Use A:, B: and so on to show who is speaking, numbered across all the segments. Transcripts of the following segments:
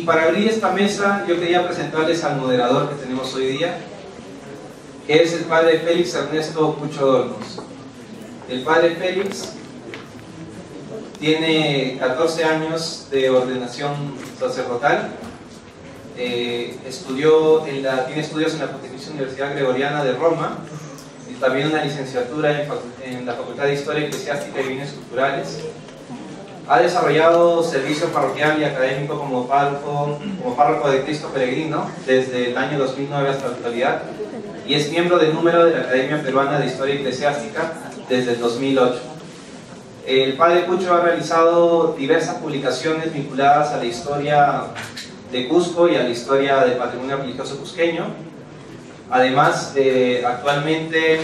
A: Y para abrir esta mesa, yo quería presentarles al moderador que tenemos hoy día, que es el padre Félix Ernesto Pucho Dolmos. El padre Félix tiene 14 años de ordenación sacerdotal, eh, estudió en la, tiene estudios en la Pontificia Universidad Gregoriana de Roma, y también una licenciatura en, la Facultad de Historia Eclesiástica y Bienes Culturales. Ha desarrollado servicio parroquial y académico como párroco, como párroco de Cristo Peregrino desde el año 2009 hasta la actualidad y es miembro del número de la Academia Peruana de Historia Eclesiástica desde el 2008. El padre Cucho ha realizado diversas publicaciones vinculadas a la historia de Cusco y a la historia del patrimonio religioso cusqueño. Además, eh, actualmente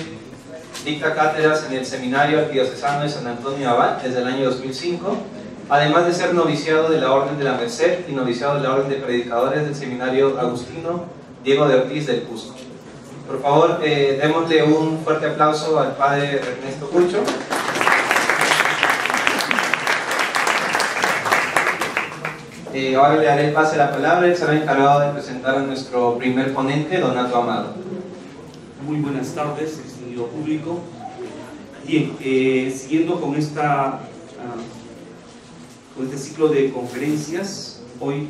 A: dicta cátedras en el Seminario Arquidiocesano de San Antonio Abad desde el año 2005, además de ser noviciado de la Orden de la Merced y noviciado de la Orden de Predicadores del Seminario Agustino Diego de Ortiz del Cusco. Por favor, eh, démosle un fuerte aplauso al padre Ernesto Cucho. Eh, ahora le daré el pase a la palabra, él será encargado de presentar a nuestro primer ponente, Donato Amado.
B: Muy buenas tardes, público. Bien, eh, siguiendo con, esta, ah, con este ciclo de conferencias, hoy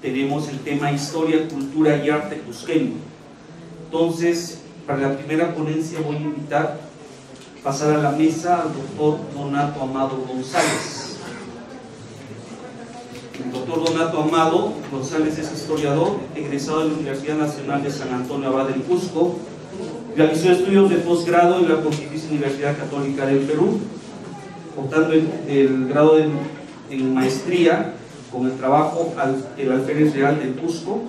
B: tenemos el tema Historia, Cultura y Arte Cusqueño. Entonces, para la primera ponencia voy a invitar pasar a la mesa al doctor Donato Amado González. El doctor Donato Amado González es historiador, egresado de la Universidad Nacional de San Antonio Abad del Cusco. Realizó estudios de posgrado en la Pontificia Universidad Católica del Perú, obtando el, grado en maestría con el trabajo al, el Alférez Real del Cusco.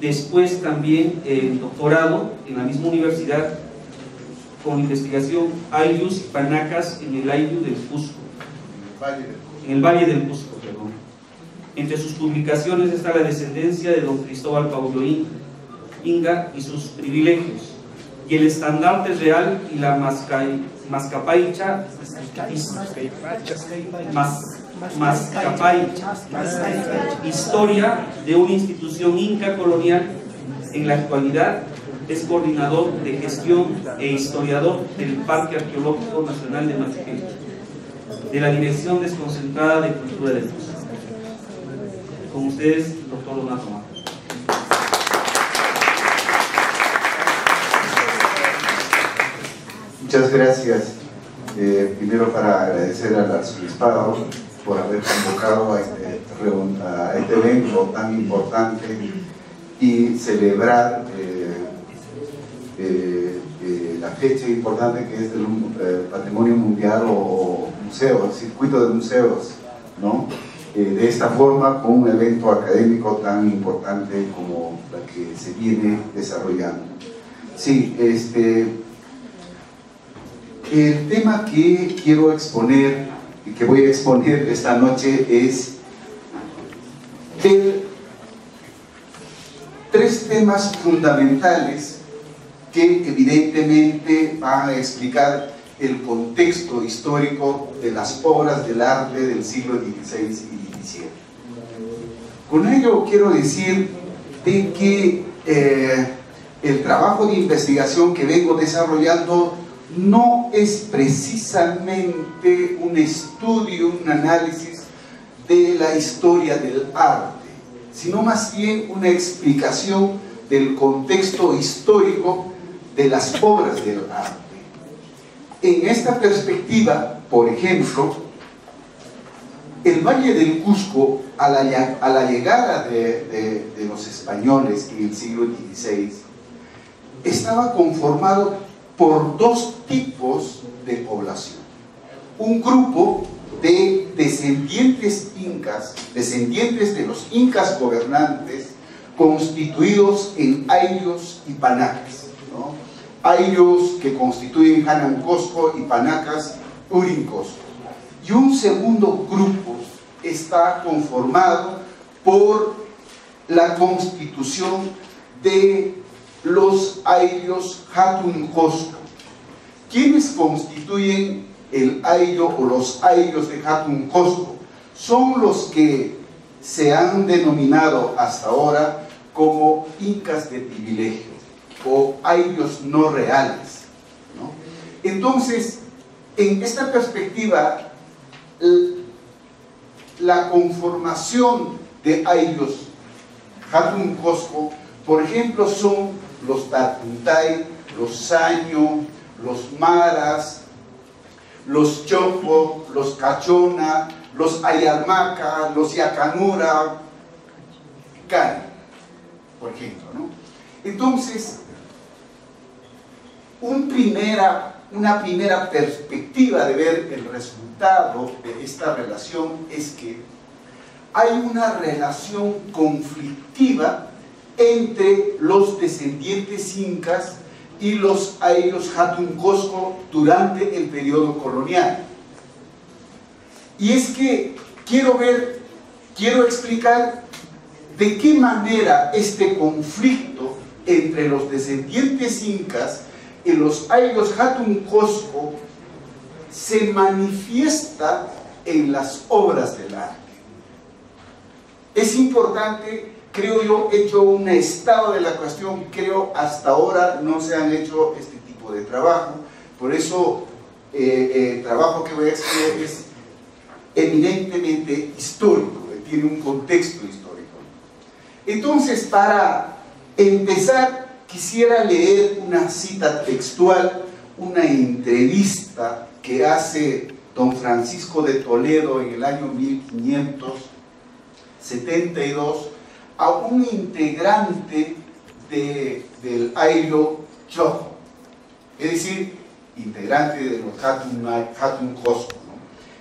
B: Después también el doctorado en la misma universidad con investigación Ayllus y Panacas en el Ayllu del Cusco en el Valle del Cusco. Perdón. Entre sus publicaciones está la descendencia de don Cristóbal Pablo Inga y sus privilegios, y el estandarte real y la mascapaicha, historia de una institución inca colonial en la actualidad es coordinador de gestión e historiador del Parque Arqueológico Nacional de Machu de la Dirección Desconcentrada de Cultura del Cusco. Con ustedes, doctor Donato
C: Muchas gracias. Eh, primero para agradecer al arzobispado por haber convocado a este, este evento tan importante y celebrar eh, eh, la fecha importante que es del patrimonio mundial o museos, circuito de museos, ¿no? De esta forma, con un evento académico tan importante como la que se viene desarrollando. Sí, este, el tema que quiero exponer y que voy a exponer esta noche es tres temas fundamentales que evidentemente van a explicar el contexto histórico de las obras del arte del siglo XVI y XVII. Con ello quiero decir de que eh, el trabajo de investigación que vengo desarrollando no es precisamente un estudio, un análisis de la historia del arte, sino más bien una explicación del contexto histórico de las obras del arte. En esta perspectiva, por ejemplo, el Valle del Cusco, a la, llegada de, los españoles en el siglo XVI, estaba conformado por dos tipos de población. Un grupo de descendientes incas, descendientes de los incas gobernantes, constituidos en ayllus y panacas. ¿no? ellos que constituyen Hanan Cosco y Panacas Urincosco. Y un segundo grupo está conformado por la constitución de los Ayos Hatun Cosco. ¿Quiénes constituyen el Ayo o los Ayos de Hatun Cosco? son los que se han denominado hasta ahora como incas de privilegio o ayos no reales. Entonces, en esta perspectiva, la conformación de ayos Hatun Cosco, por ejemplo, son los Tatuntay, los Saño, los Maras, los Chopo, los Cachona, los Ayarmaca, los Yacanura, Cari, por ejemplo. ¿no? Entonces, una primera perspectiva de ver el resultado de esta relación es que hay una relación conflictiva entre los descendientes incas y los Ayos Hatun Cosco durante el periodo colonial. Y es que quiero ver, quiero explicar de qué manera este conflicto entre los descendientes incas y los Ayos Hatun Cosco se manifiesta en las obras del arte. Es importante, creo yo, hecho un estado de la cuestión, creo hasta ahora no se han hecho este tipo de trabajo, por eso eh, el trabajo que voy a hacer es eminentemente histórico, tiene un contexto histórico. Entonces, para empezar, quisiera leer una cita textual, una entrevista que hace don Francisco de Toledo en el año 1572 a un integrante del Airo Chojo, es decir, integrante de los Hatun, Hatun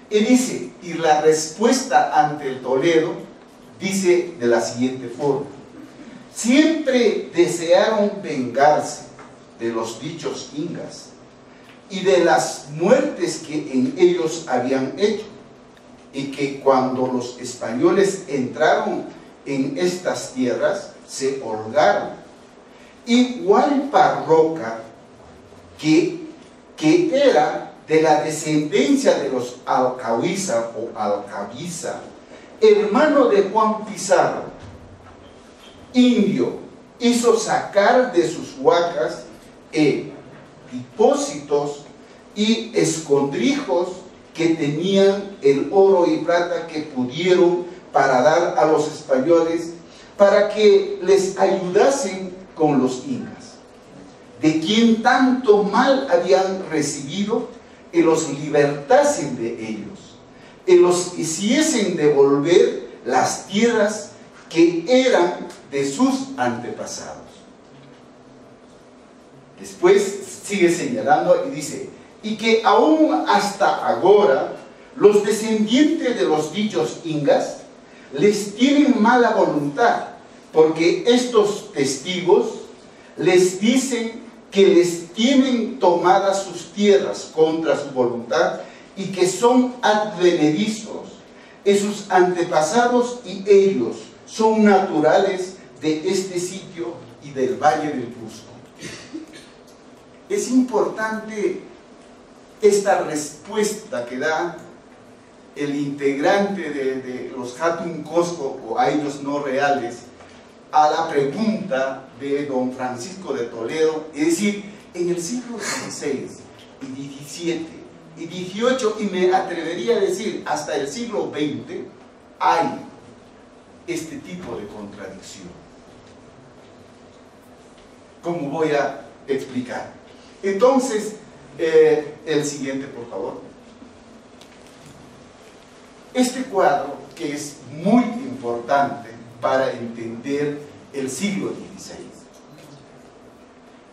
C: y dice, y la respuesta ante el Toledo dice de la siguiente forma, siempre desearon vengarse de los dichos ingas y de las muertes que en ellos habían hecho, y que cuando los españoles entraron en estas tierras, se holgaron. Igual Parroca, que, que era de la descendencia de los Alcahuiza o Alcaviza, hermano de Juan Pizarro, indio, hizo sacar de sus huacas e depósitos y escondrijos que tenían el oro y plata que pudieron para dar a los españoles para que les ayudasen con los incas, de quien tanto mal habían recibido y los libertasen de ellos, y los hiciesen devolver las tierras que eran de sus antepasados. Después sigue señalando y dice, y que aún hasta ahora los descendientes de los dichos ingas les tienen mala voluntad, porque estos testigos les dicen que les tienen tomadas sus tierras contra su voluntad y que son advenedizos. sus antepasados y ellos son naturales de este sitio y del Valle del Cusco. Es importante esta respuesta que da el integrante de, los Hatun Cusco o ellos no reales a la pregunta de don Francisco de Toledo, es decir, en el siglo XVI y XVII y XVIII, y me atrevería a decir hasta el siglo XX, hay este tipo de contradicción. ¿Cómo voy a explicar? Entonces, eh, el siguiente, por favor. Este cuadro, que es muy importante para entender el siglo XVI.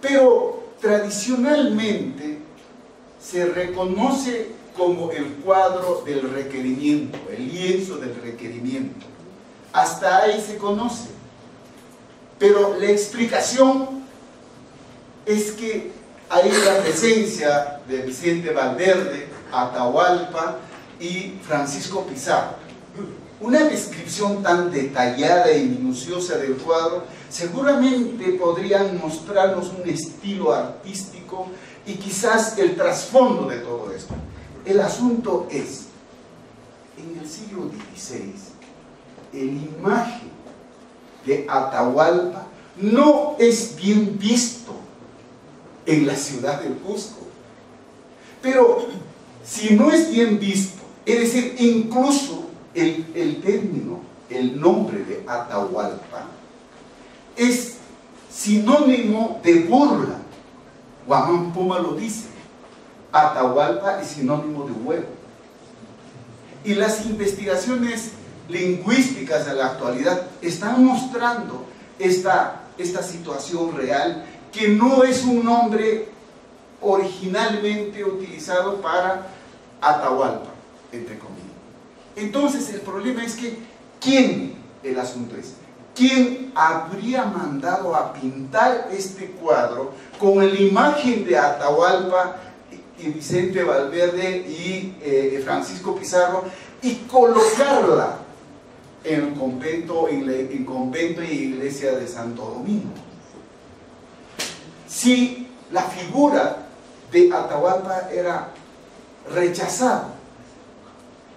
C: Pero tradicionalmente se reconoce como el cuadro del requerimiento, el lienzo del requerimiento. Hasta ahí se conoce. Pero la explicación es que hay la presencia de Vicente Valverde, Atahualpa y Francisco Pizarro una descripción tan detallada y minuciosa del cuadro seguramente podrían mostrarnos un estilo artístico y quizás el trasfondo de todo esto. El asunto es, en el siglo XVI, el imagen de Atahualpa no es bien visto en la ciudad del Cusco. Pero si no es bien visto, es decir, incluso el, término, el nombre de Atahualpa, es sinónimo de burla. Guamán Puma lo dice. Atahualpa es sinónimo de huevo. Y las investigaciones lingüísticas de la actualidad están mostrando esta, esta situación real que no es un nombre originalmente utilizado para Atahualpa, entre comillas. Entonces el problema es que, ¿quién? El asunto es, ¿quién habría mandado a pintar este cuadro con la imagen de Atahualpa y Vicente Valverde y eh, Francisco Pizarro y colocarla en el convento, en convento y iglesia de Santo Domingo? Si la figura de Atahualpa era rechazada,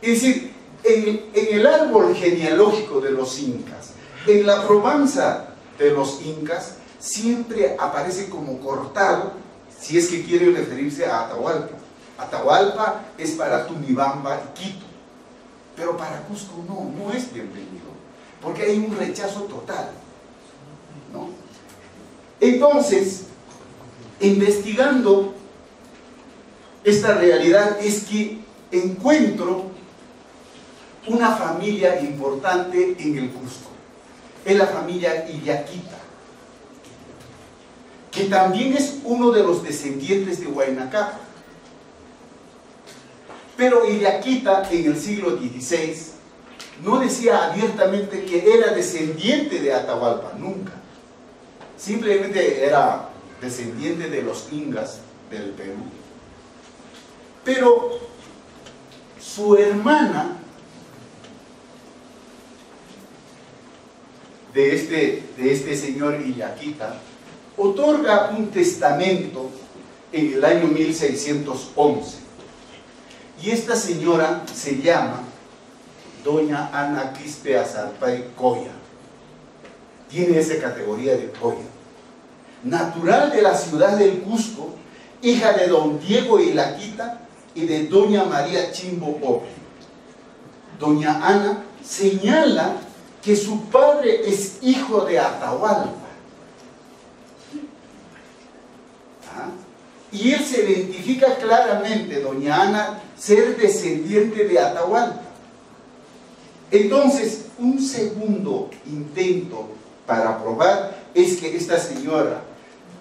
C: es decir, en, el árbol genealógico de los incas, en la probanza de los incas, siempre aparece como cortado si es que quiere referirse a Atahualpa. Atahualpa es para Tumibamba y Quito, pero para Cusco no, no es bienvenido, porque hay un rechazo total. ¿no? Entonces, investigando esta realidad es que encuentro una familia importante en el Cusco. Es la familia Illaquita que también es uno de los descendientes de Huayna Pero Illaquita en el siglo XVI no decía abiertamente que era descendiente de Atahualpa, nunca. Simplemente era descendiente de los ingas del Perú. Pero su hermana de este, de este señor Illaquita otorga un testamento en el año 1611. Y esta señora se llama Doña Ana Quispe Azarpay Coya. Tiene esa categoría de Coya. Natural de la ciudad del Cusco, hija de don Diego Ilaquita y de Doña María Chimbo Ope. Doña Ana señala que su padre es hijo de Atahualpa Y él se identifica claramente, doña Ana, ser descendiente de Atahualpa. Entonces, un segundo intento para probar es que esta señora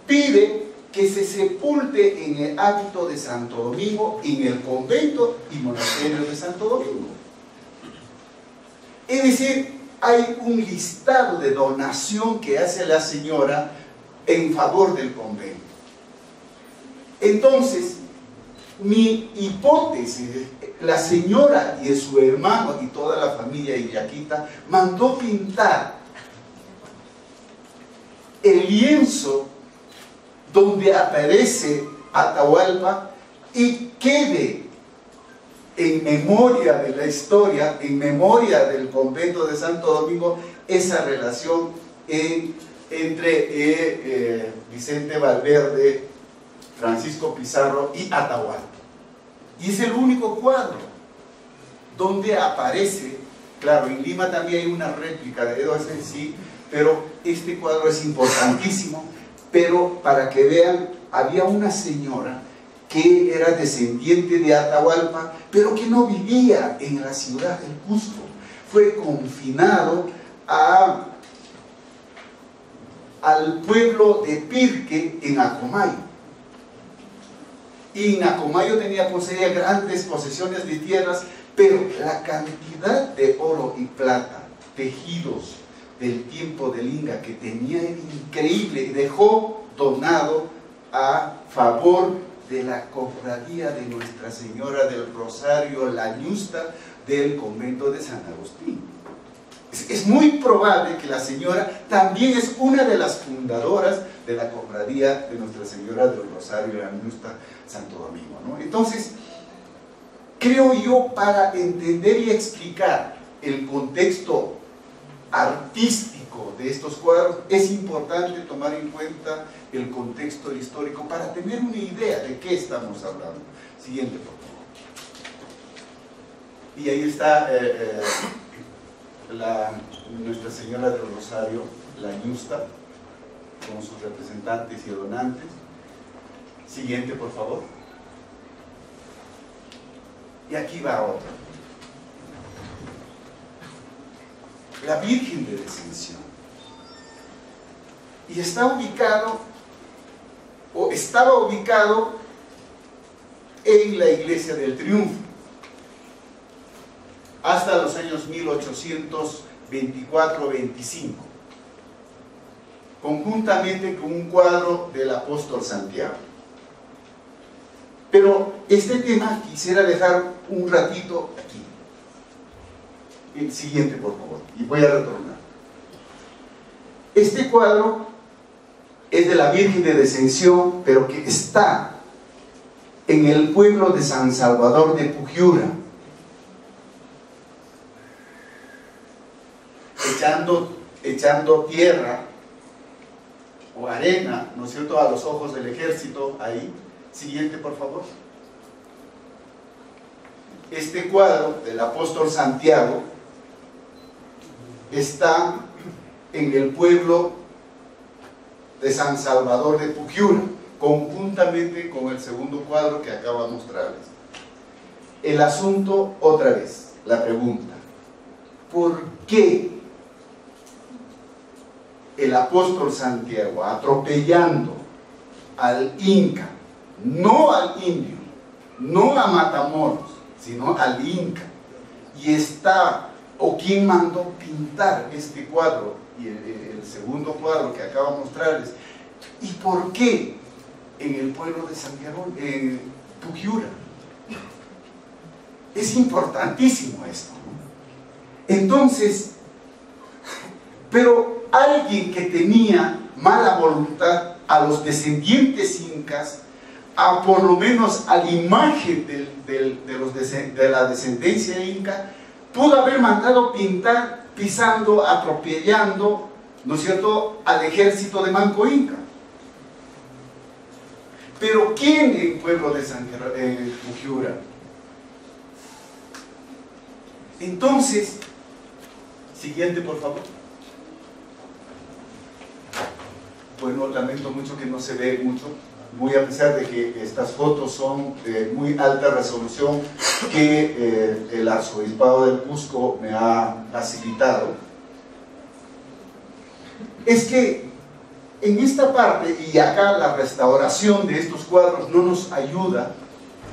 C: pide que se sepulte en el hábito de Santo Domingo, en el convento y monasterio de Santo Domingo. Es decir, hay un listado de donación que hace la señora en favor del convento. Entonces, mi hipótesis, la señora y su hermano y toda la familia Illaquita mandó pintar el lienzo donde aparece Atahualpa y quede en memoria de la historia, en memoria del convento de Santo Domingo, esa relación entre eh, eh, Vicente Valverde Francisco Pizarro y Atahualpa. Y es el único cuadro donde aparece, claro, en Lima también hay una réplica de Eduardo sí, pero este cuadro es importantísimo, pero para que vean, había una señora que era descendiente de Atahualpa, pero que no vivía en la ciudad del Cusco. Fue confinado a, al pueblo de Pirque en Acomayo y Nacomayo tenía, poseía grandes posesiones de tierras, pero la cantidad de oro y plata, tejidos del tiempo del Inga que tenía era increíble dejó donado a favor de la cofradía de Nuestra Señora del Rosario, la Ñusta del convento de San Agustín. Es, muy probable que la señora también es una de las fundadoras de la cofradía de Nuestra Señora del Rosario, la Ñusta Santo Domingo. ¿no? Entonces, creo yo, para entender y explicar el contexto artístico de estos cuadros, es importante tomar en cuenta el contexto histórico para tener una idea de qué estamos hablando. Siguiente, por favor. Y ahí está eh, eh, Nuestra Señora del Rosario, la Ñusta, con sus representantes y donantes. Siguiente, por favor. Y aquí va otra. La Virgen de Descensión. Y está ubicado, o estaba ubicado en la iglesia del Triunfo, hasta los años 1824-25, conjuntamente con un cuadro del apóstol Santiago. Pero este tema quisiera dejar un ratito aquí. El siguiente, por favor, y voy a retornar. Este cuadro es de la Virgen de Descensión, pero que está en el pueblo de San Salvador de Pujiura, echando, echando tierra o arena, ¿no es cierto?, a los ojos del ejército ahí. Siguiente, por favor. Este cuadro del apóstol Santiago está en el pueblo de San Salvador de Pujiura conjuntamente con el segundo cuadro que acabo de mostrarles. El asunto, otra vez, la pregunta, ¿por qué el apóstol Santiago atropellando al Inca, no al indio, no a Matamoros, sino al Inca, y está, o quién mandó pintar este cuadro y el segundo cuadro que acabo de mostrarles, ¿y por qué en el pueblo de Santiago, en Pujiura. Es importantísimo esto. Entonces, pero alguien que tenía mala voluntad a los descendientes incas, a por lo menos a la imagen del, de, los de la descendencia inca, pudo haber mandado pintar pisando, atropellando, ¿no es cierto?, al ejército de Manco Inca. Pero ¿quién en el pueblo de San eh? Entonces, siguiente por favor. Bueno, lamento mucho que no se ve mucho, muy a pesar de que estas fotos son de muy alta resolución que eh, el arzobispado del Cusco me ha facilitado. Es que en esta parte, y acá la restauración de estos cuadros no nos ayuda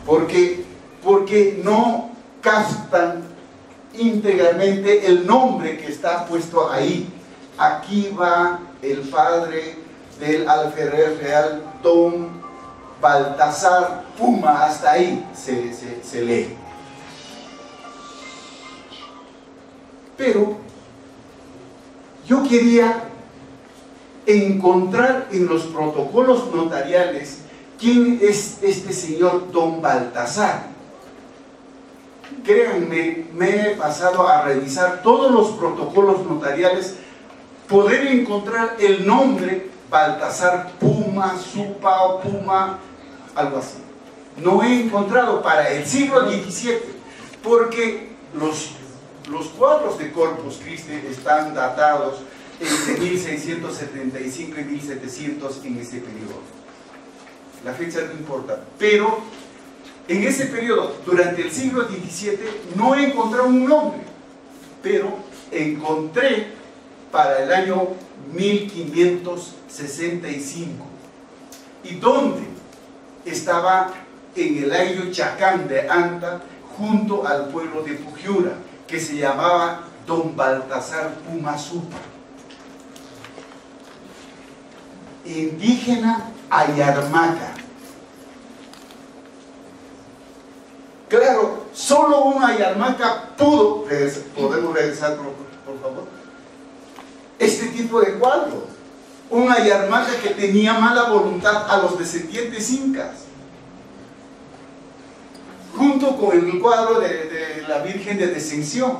C: porque, porque no captan íntegramente el nombre que está puesto ahí. Aquí va el padre del alferrer real Don Baltasar Puma, hasta ahí se, se, se lee. Pero yo quería encontrar en los protocolos notariales quién es este señor Don Baltasar. Créanme, me he pasado a revisar todos los protocolos notariales, poder encontrar el nombre Baltasar Puma, Supa o Puma, algo así. No he encontrado para el siglo XVII, porque los, los cuadros de Corpus Christi están datados entre 1675 y 1700 en ese periodo. La fecha no importa, pero en ese periodo, durante el siglo XVII, no he encontrado un nombre, pero encontré para el año 1565. ¿Y dónde? Estaba en el año Chacán de Anta, junto al pueblo de Pujiura, que se llamaba Don Baltasar Pumazupa. Indígena Ayarmaca. Claro, solo un Ayarmaca pudo, podemos regresar por, favor, este tipo de cuadro. Un Ayarmaca que tenía mala voluntad a los descendientes incas. Junto con el cuadro de, la Virgen de Descensión.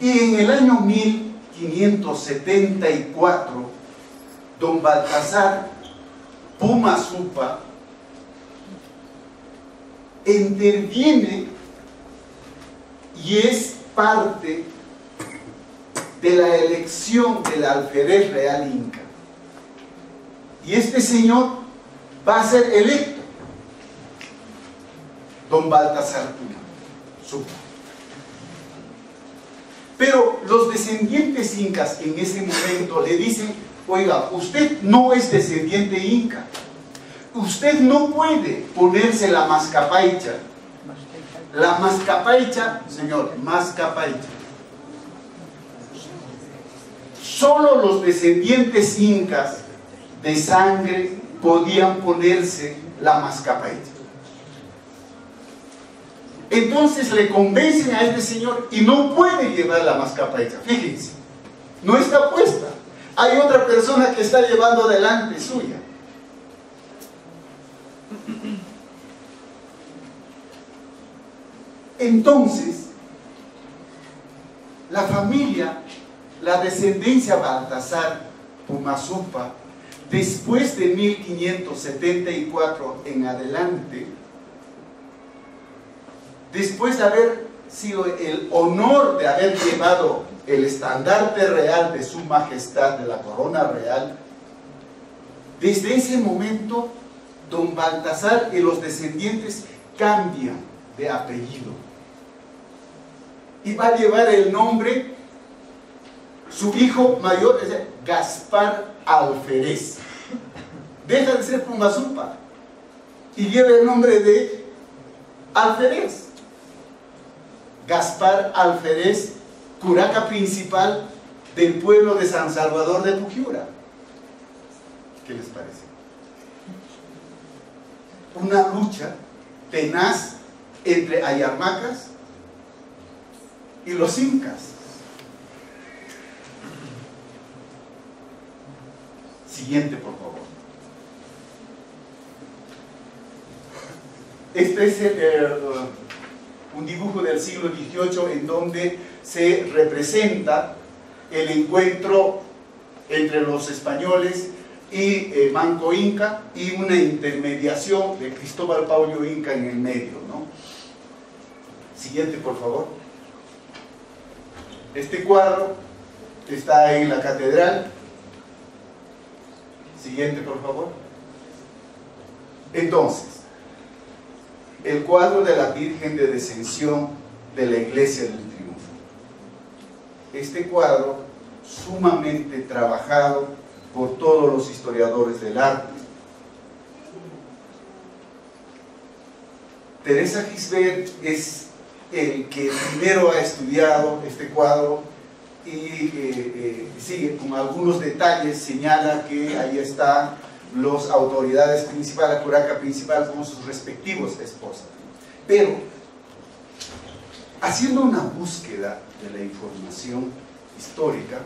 C: Y en el año 1574, don Baltasar Pumazupa interviene y es parte de la elección del alférez real inca. Y este señor va a ser electo, don Baltasar Puma. Pero los descendientes incas en ese momento le dicen, oiga, usted no es descendiente inca, usted no puede ponerse la mascapaicha. La mascapaicha, señor, mascapaicha. Solo los descendientes incas de sangre podían ponerse la mascapaicha. Entonces le convencen a este señor y no puede llevar la mascapaicha. Fíjense, no está puesta. Hay otra persona que está llevando delante suya. Entonces, la familia, la descendencia Baltasar Pumazupa, después de 1574 en adelante, después de haber sido el honor de haber llevado el estandarte real de su majestad, de la corona real, desde ese momento, don Baltasar y los descendientes cambian de apellido y va a llevar el nombre, su hijo mayor es Gaspar Alferez. Deja de ser Pumazupa y lleva el nombre de Alferez. Gaspar Alferez, curaca principal del pueblo de San Salvador de Puquiura. ¿Qué les parece? Una lucha tenaz entre ayarmacas y los incas. Siguiente, por favor. Este es uh, un dibujo del siglo XVIII en donde se representa el encuentro entre los españoles y eh, Manco Inca y una intermediación de Cristóbal Paulio Inca en el medio. ¿no? Siguiente, por favor. Este cuadro está en la catedral. Siguiente, por favor. Entonces, el cuadro de la Virgen de Descensión de la Iglesia del. Este cuadro, sumamente trabajado por todos los historiadores del arte. Teresa Gisbert es el que primero ha estudiado este cuadro y eh, eh, sigue con algunos detalles, señala que ahí están las autoridades principales, la curaca principal con sus respectivos esposas. Pero, haciendo una búsqueda de la información histórica,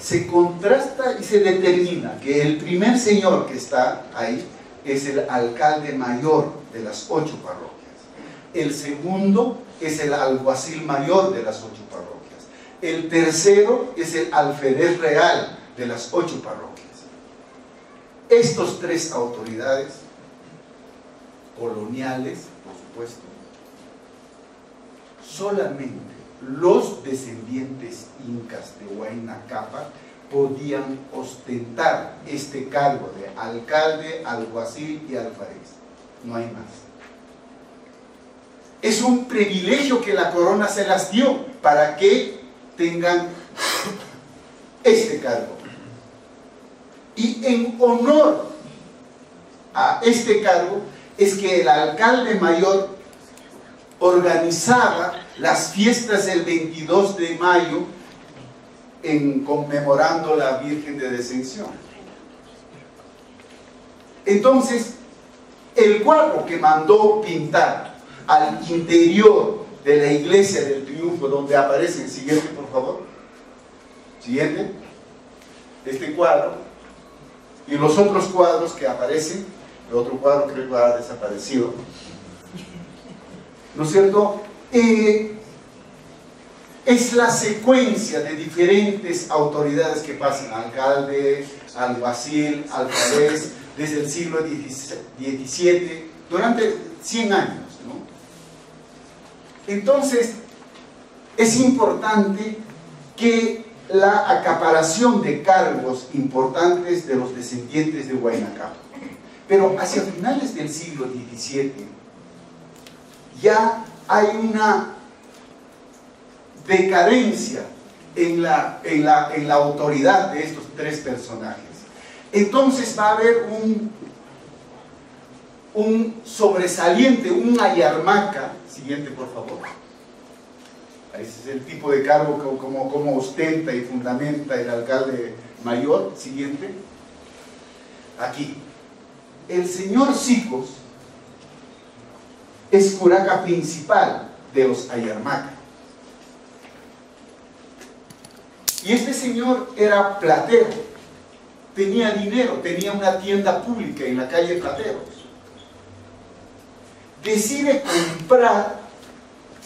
C: se contrasta y se determina que el primer señor que está ahí es el alcalde mayor de las ocho parroquias el segundo es el alguacil mayor de las ocho parroquias. El tercero es el alférez real de las ocho parroquias. Estos tres autoridades, coloniales, por supuesto, solamente los descendientes incas de Huayna Capa podían ostentar este cargo de alcalde, alguacil y alférez. No hay más. Es un privilegio que la corona se las dio para que tengan este cargo. Y en honor a este cargo es que el alcalde mayor organizaba las fiestas del 22 de mayo en conmemorando la Virgen de Descensión. Entonces, el cuadro que mandó pintar al interior de la iglesia del triunfo donde aparece, siguiente por favor, siguiente, este cuadro y los otros cuadros que aparecen el otro cuadro creo que ha desaparecido, ¿no es cierto? Eh, es la secuencia de diferentes autoridades que pasan, alcalde, alguacil, alcaldes, desde el siglo XVII, durante 100 años. Entonces, es importante que la acaparación de cargos importantes de los descendientes de Huayna Pero hacia finales del siglo XVII ya hay una decadencia en la, en la, en la autoridad de estos tres personajes. Entonces va a haber un, un sobresaliente, un ayarmaca. Siguiente, por favor. Ese es el tipo de cargo como, como ostenta y fundamenta el alcalde mayor. Siguiente. Aquí. El señor Sicos es curaca principal de los Ayarmaca. Y este señor era platero, tenía dinero, tenía una tienda pública en la calle Plateros. Decide comprar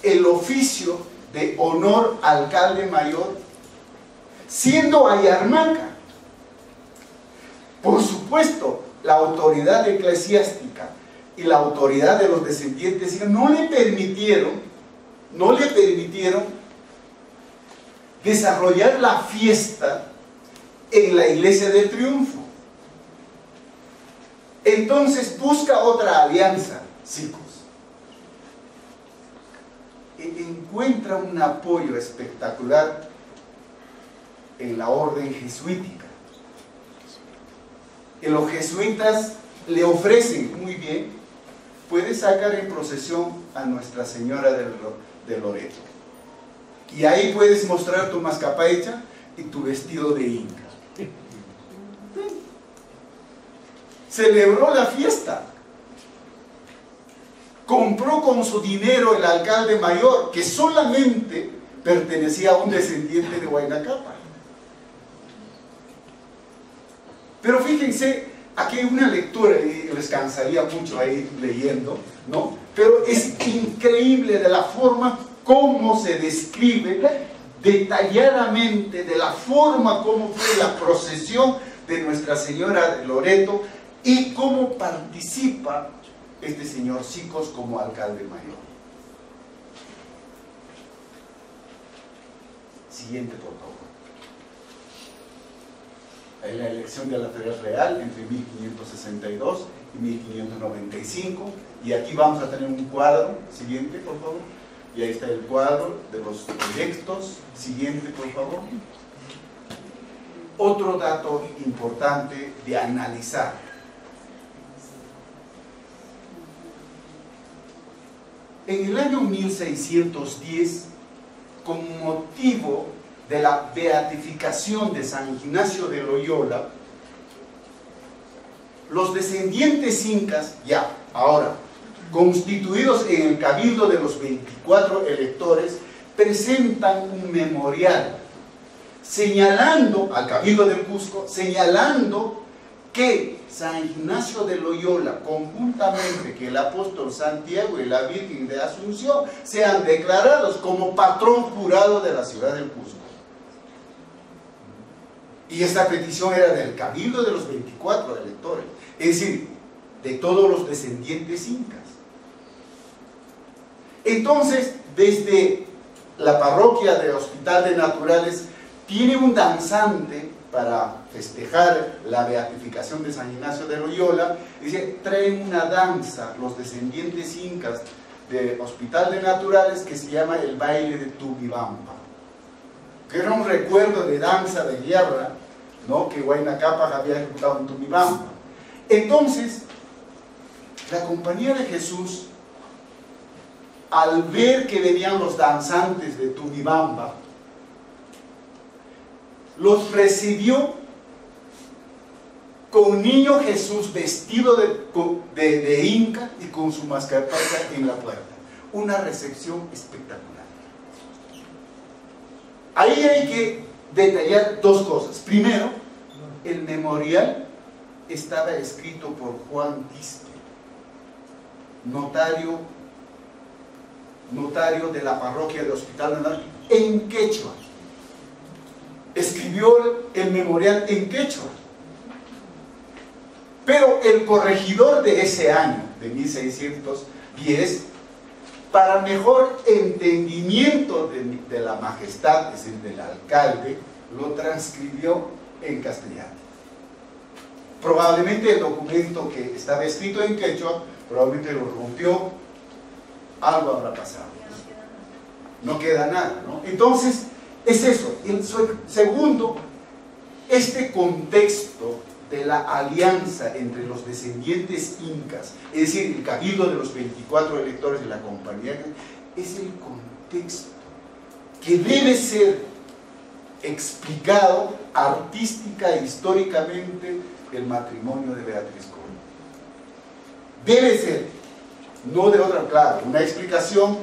C: el oficio de honor alcalde mayor, siendo Ayarmaca. Por supuesto, la autoridad eclesiástica y la autoridad de los descendientes no le permitieron, no le permitieron desarrollar la fiesta en la iglesia del triunfo. Entonces busca otra alianza, chicos. E encuentra un apoyo espectacular en la orden jesuítica. Y los jesuitas le ofrecen, muy bien, puede sacar en procesión a Nuestra Señora de Loreto. Y ahí puedes mostrar tu mascapacha y tu vestido de inca. Celebró la fiesta. Compró con su dinero el alcalde mayor, que solamente pertenecía a un descendiente de Huaynacapa. Pero fíjense, aquí hay una lectura, y les cansaría mucho ahí leyendo, ¿no? Pero es increíble de la forma cómo se describe detalladamente de la forma como fue la procesión de Nuestra Señora de Loreto y cómo participa este señor Sicos como alcalde mayor. Siguiente, por favor. Hay la elección de la Federal Real entre 1562 y 1595 y aquí vamos a tener un cuadro. Siguiente, por favor y ahí está el cuadro de los proyectos. Siguiente, por favor. Otro dato importante de analizar. En el año 1610, con motivo de la beatificación de San Ignacio de Loyola, los descendientes incas, ya, ahora, constituidos en el cabildo de los 24 electores, presentan un memorial señalando al cabildo del Cusco, señalando que San Ignacio de Loyola, conjuntamente que el apóstol Santiago y la Virgen de Asunción, sean declarados como patrón jurado de la ciudad del Cusco. Y esta petición era del cabildo de los 24 electores, es decir, de todos los descendientes incas. Entonces, desde la parroquia de Hospital de Naturales, tiene un danzante para festejar la beatificación de San Ignacio de Loyola, dice, traen una danza, los descendientes incas de Hospital de Naturales, que se llama el baile de Tubibamba, que era un recuerdo de danza de guerra, ¿no? que Huayna Capac había ejecutado en Tubibamba. Entonces, la Compañía de Jesús al ver que venían los danzantes de Tubibamba, los recibió con niño Jesús vestido de, inca y con su mascarilla en la puerta. Una recepción espectacular. Ahí hay que detallar dos cosas. Primero, el memorial estaba escrito por Juan Quispe, notario, notario de la parroquia de Hospital en quechua. Escribió el memorial en quechua. Pero el corregidor de ese año, de 1610, para mejor entendimiento de, la majestad, es decir, del alcalde, lo transcribió en castellano. Probablemente el documento que estaba escrito en quechua, probablemente lo rompió, algo habrá pasado. No queda nada, ¿no? Entonces, es eso. El segundo, este contexto de la alianza entre los descendientes incas, es decir, el cabildo de los 24 electores de la compañía, es el contexto que debe ser explicado artística e históricamente el matrimonio de Beatriz Colón. Debe ser, no de otra, claro, una explicación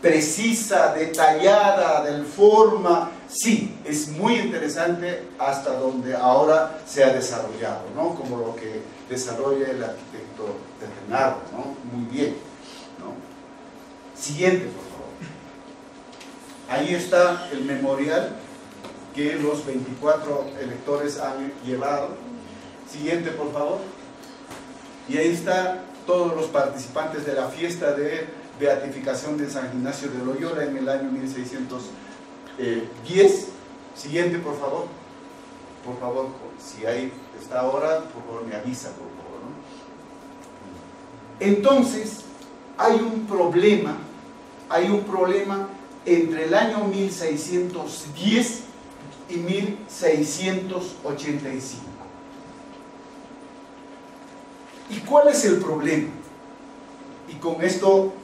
C: precisa, detallada, del forma, sí, es muy interesante hasta donde ahora se ha desarrollado, ¿no? Como lo que desarrolla el arquitecto Bernardo, ¿no? Muy bien, ¿no? Siguiente, por favor. Ahí está el memorial que los 24 electores han llevado. Siguiente, por favor. Y ahí están todos los participantes de la fiesta de beatificación de San Ignacio de Loyola en el año 1610. Siguiente, por favor. Por favor, si hay está ahora, por favor me avisa, por favor. Entonces, hay un problema, hay un problema entre el año 1610 y 1685. ¿Y cuál es el problema? Y con esto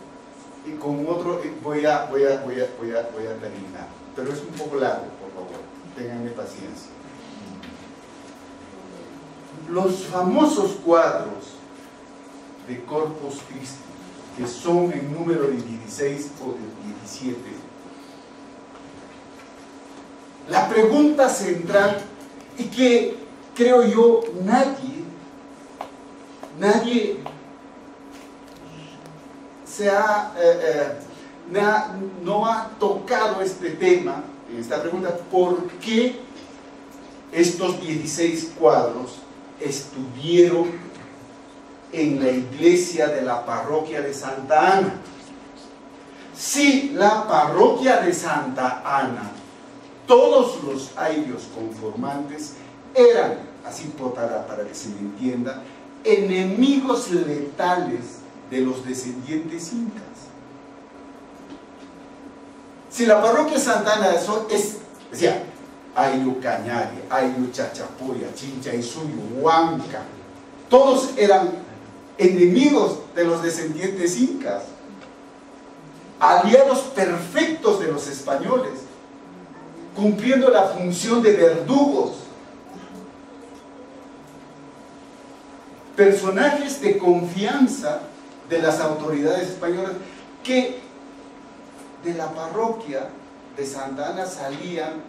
C: y con otro eh, voy a, voy a, voy a, voy a terminar. Pero es un poco largo, por favor. Ténganme paciencia. Los famosos cuadros de Corpus Christi, que son en número de 16 o de 17, la pregunta central y que creo yo nadie, nadie se ha, eh, eh, no ha tocado este tema, esta pregunta, ¿por qué estos 16 cuadros estuvieron en la iglesia de la parroquia de Santa Ana? Si la parroquia de Santa Ana, todos los airios conformantes eran, así para, para que se me entienda, enemigos letales de los descendientes incas. Si la parroquia Santana eso es, decía, Ayu Cañari, Ayu Chachapuya, Chincha Huanca, todos eran enemigos de los descendientes incas, aliados perfectos de los españoles, cumpliendo la función de verdugos, personajes de confianza de las autoridades españolas que de la parroquia de Santa Ana salían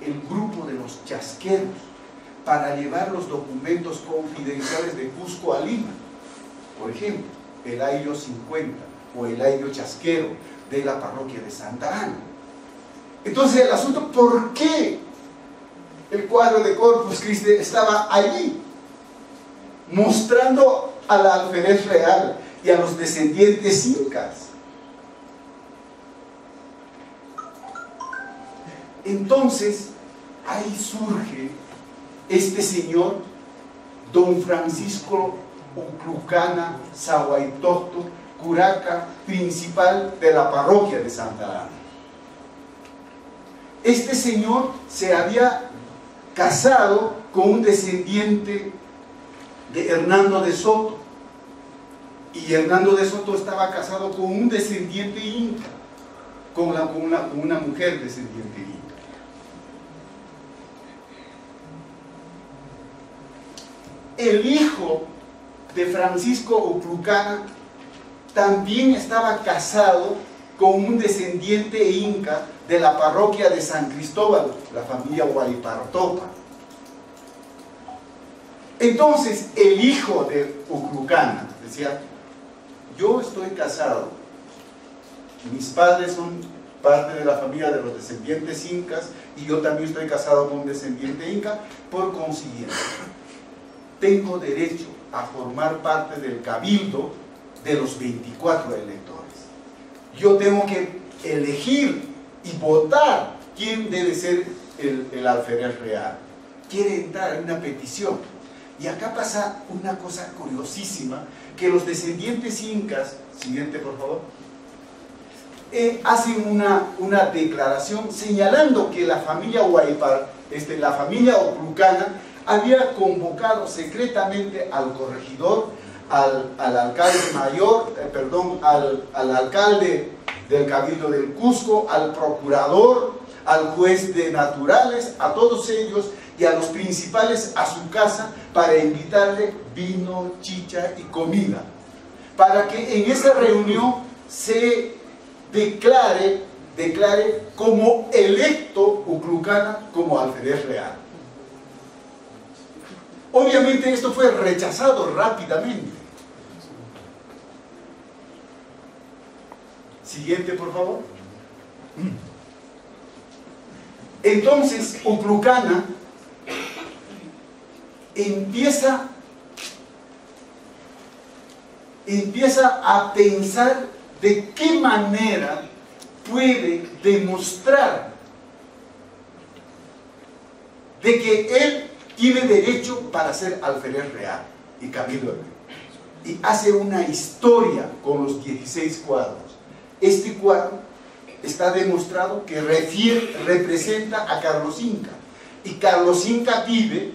C: el grupo de los chasqueros para llevar los documentos confidenciales de Cusco a Lima. Por ejemplo, el año 50 o el año chasquero de la parroquia de Santa Ana. Entonces el asunto, ¿por qué el cuadro de Corpus Christi estaba allí? Mostrando al alférez real y a los descendientes incas. Entonces, ahí surge este señor, don Francisco Uclucana Zahuaytoto, curaca principal de la parroquia de Santa Ana. Este señor se había casado con un descendiente de Hernando de Soto, y Hernando de Soto estaba casado con un descendiente inca, con, una, una, mujer descendiente inca. El hijo de Francisco Oplucana también estaba casado con un descendiente inca de la parroquia de San Cristóbal, la familia Guaypartopa. Entonces, el hijo de Uclucana decía, yo estoy casado, mis padres son parte de la familia de los descendientes incas y yo también estoy casado con un descendiente inca, por consiguiente, tengo derecho a formar parte del cabildo de los 24 electores. Yo tengo que elegir y votar quién debe ser el, el alférez real. Quiere entrar en una petición. Y acá pasa una cosa curiosísima, que los descendientes incas, siguiente por favor, eh, hacen una, una declaración señalando que la familia Huaypar, este, la familia Oclucana, había convocado secretamente al corregidor, al, alcalde mayor, eh, perdón, al, al alcalde del Cabildo del Cusco, al procurador, al juez de naturales, a todos ellos y a los principales a su casa para invitarle vino, chicha y comida. Para que en esa reunión se declare, declare como electo Uclucana como alférez real. Obviamente esto fue rechazado rápidamente. Siguiente, por favor. Entonces, Uclucana empieza, empieza a pensar de qué manera puede demostrar de que él tiene derecho para ser alférez real y cabildo y hace una historia con los 16 cuadros. Este cuadro está demostrado que refiere, representa a Carlos Inca y Carlos Inca vive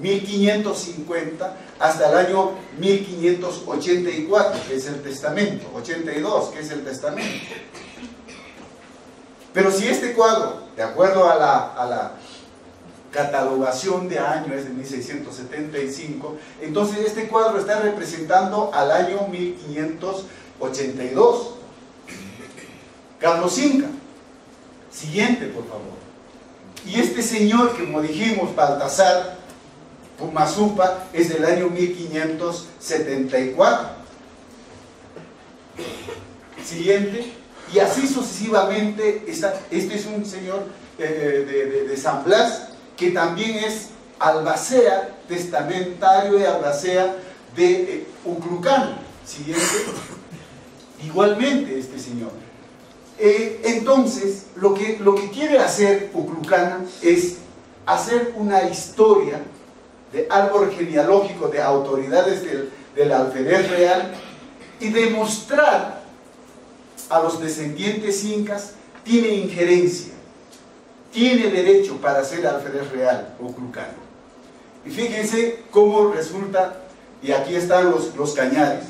C: 1550 hasta el año 1584, que es el testamento, 82, que es el testamento. Pero si este cuadro, de acuerdo a la, a la catalogación de año, es de 1675, entonces este cuadro está representando al año 1582. Carlos Inca. Siguiente, por favor. Y este señor, que como dijimos, Baltasar, Pumazupa es del año 1574. Siguiente. Y así sucesivamente, está, este es un señor eh, de, San Blas, que también es albacea, testamentario de albacea de eh, Uclucán. Siguiente. Igualmente este señor. Eh, entonces, lo que, lo que quiere hacer Uclucana es hacer una historia de árbol genealógico de autoridades del, del alférez real y demostrar a los descendientes incas tiene injerencia, tiene derecho para ser alférez real o crucano. Y fíjense cómo resulta, y aquí están los, los cañares,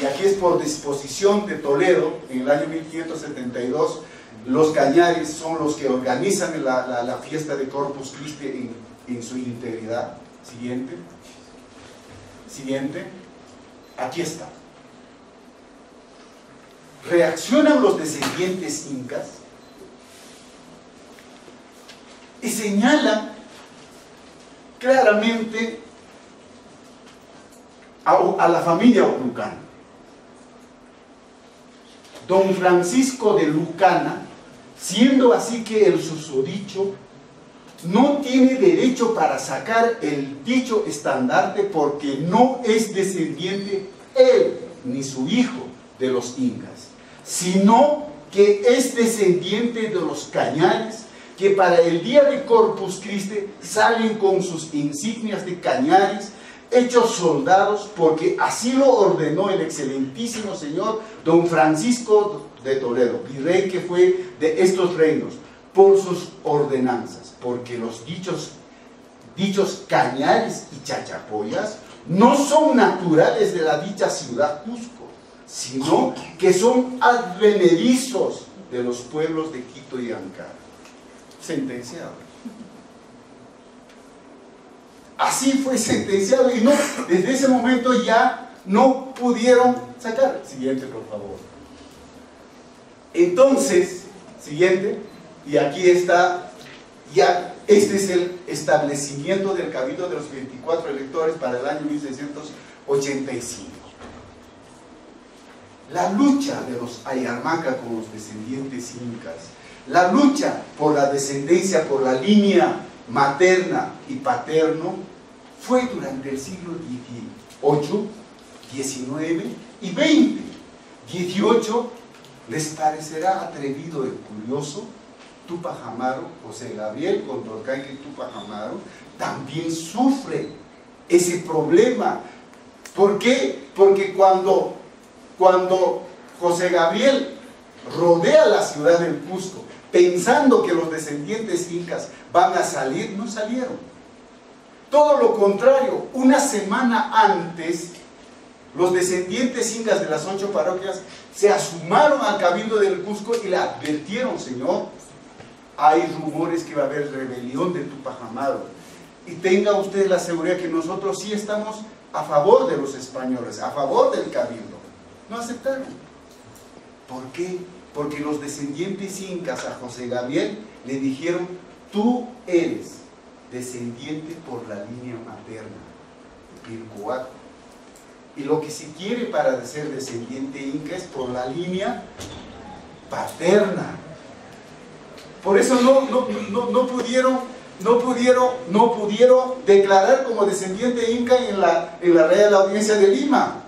C: y aquí es por disposición de Toledo, en el año 1572, los cañares son los que organizan la, la, fiesta de Corpus Christi en, en su integridad. Siguiente. Siguiente. Aquí está. Reaccionan los descendientes incas y señalan claramente a, la familia Lucana. Don Francisco de Lucana, siendo así que el susodicho no tiene derecho para sacar el dicho estandarte porque no es descendiente él ni su hijo de los incas, sino que es descendiente de los cañares que para el día de Corpus Christi salen con sus insignias de cañares hechos soldados porque así lo ordenó el excelentísimo señor don Francisco de Toledo, virrey que fue de estos reinos, por sus ordenanzas porque los dichos, dichos cañares y chachapoyas no son naturales de la dicha ciudad Cusco, sino que son advenedizos de los pueblos de Quito y Ankara. Sentenciado. Así fue sentenciado y no, desde ese momento ya no pudieron sacar. Siguiente, por favor. Entonces, siguiente, y aquí está ya Este es el establecimiento del Cabildo de los 24 electores para el año 1685. La lucha de los Ayarmaca con los descendientes incas, la lucha por la descendencia, por la línea materna y paterno, fue durante el siglo XVIII, XIX y XX. XVIII les parecerá atrevido y curioso, Tupac Amaro, José Gabriel Condorcanqui Tupac Amaro, también sufre ese problema. ¿Por qué? Porque cuando, cuando José Gabriel rodea la ciudad del Cusco, pensando que los descendientes incas van a salir, no salieron. Todo lo contrario, una semana antes, los descendientes incas de las ocho parroquias se asumaron al cabildo del Cusco y le advirtieron, Señor, hay rumores que va a haber rebelión de Tupac Amaru. Y tenga usted la seguridad que nosotros sí estamos a favor de los españoles, a favor del cabildo. No aceptaron. ¿Por qué? Porque los descendientes incas a José Gabriel le dijeron, tú eres descendiente por la línea materna, Pircoaco. Y lo que se quiere para ser descendiente inca es por la línea paterna. Por eso no, no, pudieron, no, pudieron, no pudieron declarar como descendiente inca en la, en la Real Audiencia de Lima.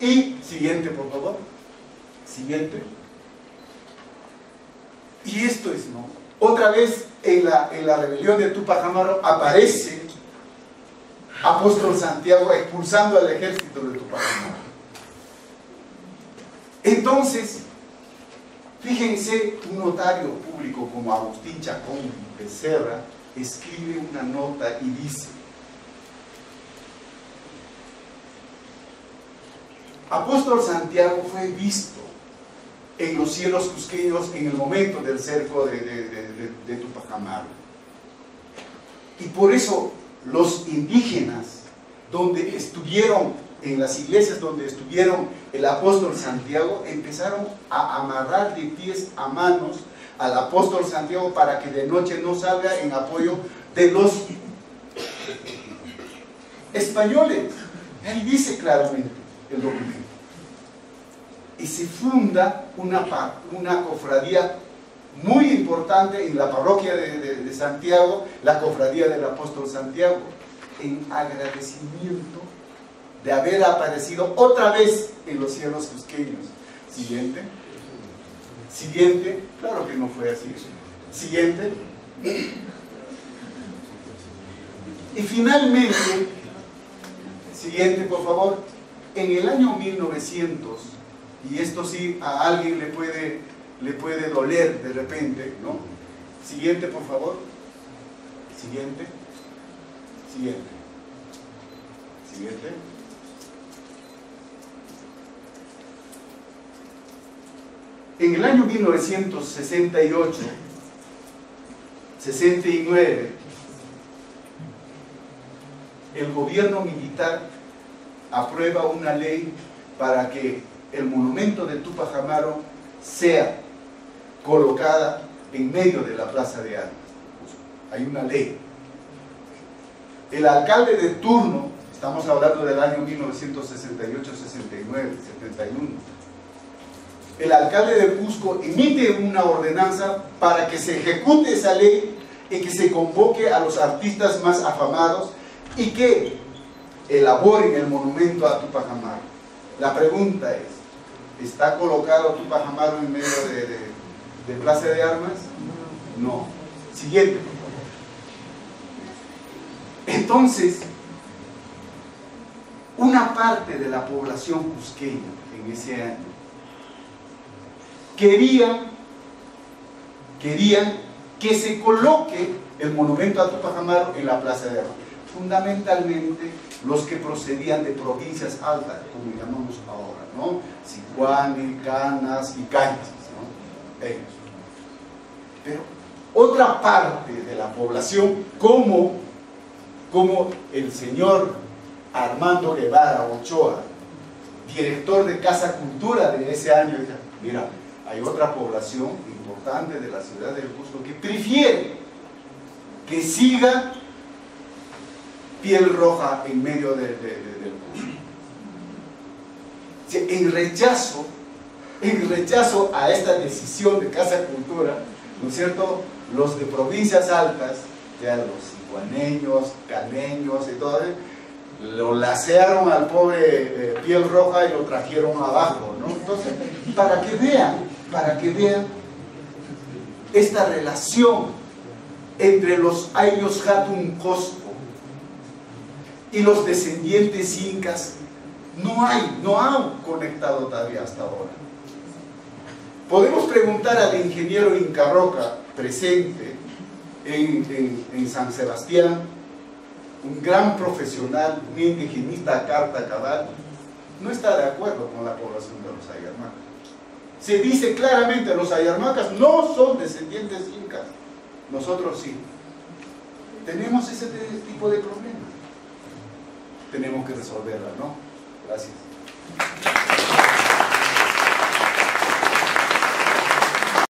C: Y, siguiente por favor, siguiente. Y esto es, ¿no? Otra vez en la, rebelión de Tupac Amaru aparece apóstol Santiago expulsando al ejército de Tupac Amaru. Entonces, fíjense, un notario público como Agustín Chacón Becerra escribe una nota y dice, Apóstol Santiago fue visto en los cielos cusqueños en el momento del cerco de, de, Amaru. Y por eso los indígenas, donde estuvieron, en las iglesias donde estuvieron el apóstol Santiago, empezaron a amarrar de pies a manos al apóstol Santiago para que de noche no salga en apoyo de los españoles. Ahí dice claramente el documento y se funda una, cofradía muy importante en la parroquia de, Santiago, la cofradía del apóstol Santiago, en agradecimiento de haber aparecido otra vez en los cielos cusqueños. Siguiente. Siguiente. Claro que no fue así. Siguiente. Y finalmente, siguiente por favor, en el año 1900, y esto sí a alguien le puede, le puede doler de repente, ¿no? Siguiente, por favor. Siguiente. Siguiente. Siguiente. En el año 1968, 69, el gobierno militar aprueba una ley para que el monumento de Tupac Amaru sea colocada en medio de la plaza de armas. Hay una ley. El alcalde de turno, estamos hablando del año 1968, 69, 71, el alcalde de Cusco emite una ordenanza para que se ejecute esa ley y que se convoque a los artistas más afamados y que elaboren el monumento a Tupac Amaru. La pregunta es, ¿Está colocado Tupac Amaru en medio de, Plaza de Armas? No. Siguiente. Entonces, una parte de la población cusqueña en ese año querían, querían que se coloque el monumento a Tupac Amaru en la Plaza de Armas. Fundamentalmente los que procedían de provincias altas, como llamamos ahora, ¿no? Sicuani, Canas y Cañas, ¿no? Ellos. Pero otra parte de la población, como, como el señor Armando Guevara Ochoa, director de Casa Cultura de ese año, mira, hay otra población importante de la ciudad del Cusco que prefiere que siga piel roja en medio de, del En rechazo, en rechazo a esta decisión de Casa Cultura, ¿no es cierto? Los de provincias altas, ya los iguaneños, caneños y todo, lo lacearon al pobre eh, piel roja y lo trajeron abajo, ¿no? Entonces, para que vean, para que vean esta relación entre los Ayos Hatun Cosco y los descendientes incas, no hay, no han conectado todavía hasta ahora. Podemos preguntar al ingeniero Inca Roca presente en San Sebastián, un gran profesional, un indigenista a carta cabal, no está de acuerdo con la población de los ayarmacas. Se dice claramente, los ayarmacas no son descendientes incas, nosotros sí. Tenemos ese tipo de problemas tenemos que resolverla, ¿no? Gracias.